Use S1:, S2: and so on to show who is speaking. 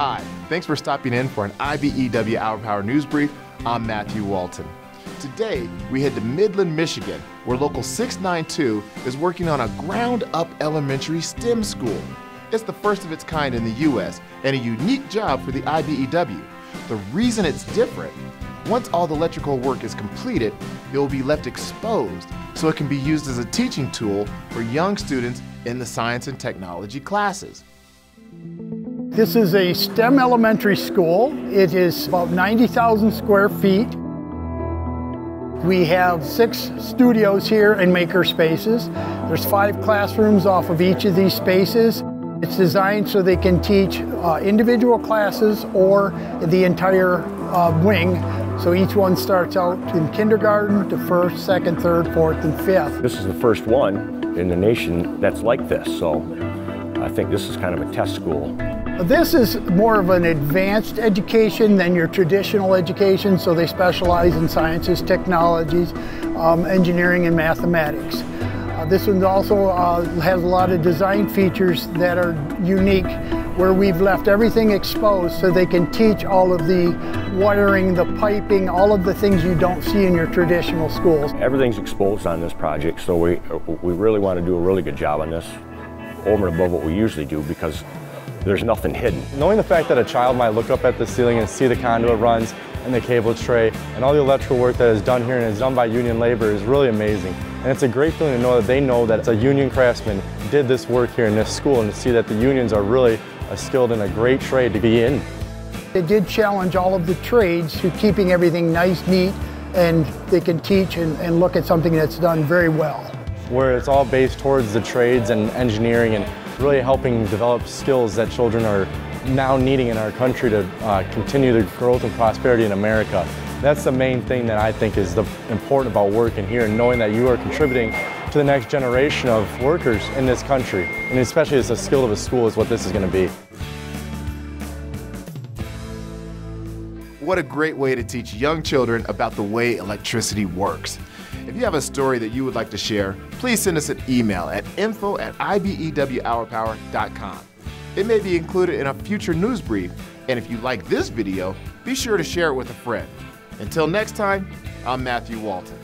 S1: Hi, thanks for stopping in for an IBEW Hour Power News Brief. I'm Matthew Walton. Today, we head to Midland, Michigan, where Local 692 is working on a ground up elementary STEM school. It's the first of its kind in the U.S. and a unique job for the IBEW. The reason it's different once all the electrical work is completed, it will be left exposed so it can be used as a teaching tool for young students in the science and technology classes.
S2: This is a STEM elementary school. It is about 90,000 square feet. We have six studios here and maker spaces. There's five classrooms off of each of these spaces. It's designed so they can teach uh, individual classes or the entire uh, wing. So each one starts out in kindergarten to first, second, third, fourth, and fifth.
S3: This is the first one in the nation that's like this, so I think this is kind of a test school.
S2: This is more of an advanced education than your traditional education, so they specialize in sciences, technologies, um, engineering, and mathematics. Uh, this one also uh, has a lot of design features that are unique where we've left everything exposed so they can teach all of the wiring, the piping, all of the things you don't see in your traditional schools.
S3: Everything's exposed on this project, so we, we really want to do a really good job on this over and above what we usually do because there's nothing hidden.
S4: Knowing the fact that a child might look up at the ceiling and see the conduit runs and the cable tray and all the electrical work that is done here and is done by union labor is really amazing. And it's a great feeling to know that they know that a union craftsman did this work here in this school and to see that the unions are really a skilled and a great trade to be in.
S2: It did challenge all of the trades to keeping everything nice, neat, and they can teach and, and look at something that's done very well.
S4: Where it's all based towards the trades and engineering and really helping develop skills that children are now needing in our country to uh, continue the growth and prosperity in America. That's the main thing that I think is the important about working here and knowing that you are contributing to the next generation of workers in this country. And especially as a skill of a school is what this is going to be.
S1: What a great way to teach young children about the way electricity works. If you have a story that you would like to share, please send us an email at info at ibewhourpower.com. It may be included in a future news brief, and if you like this video, be sure to share it with a friend. Until next time, I'm Matthew Walton.